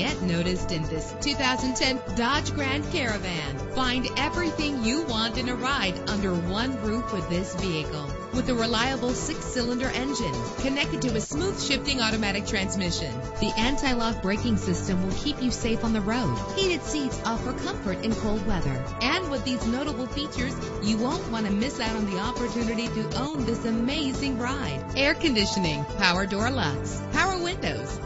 get noticed in this 2010 Dodge Grand Caravan. Find everything you want in a ride under one roof with this vehicle. With a reliable six-cylinder engine connected to a smooth shifting automatic transmission, the anti-lock braking system will keep you safe on the road. Heated seats offer comfort in cold weather. And with these notable features, you won't want to miss out on the opportunity to own this amazing ride. Air conditioning, power door locks, power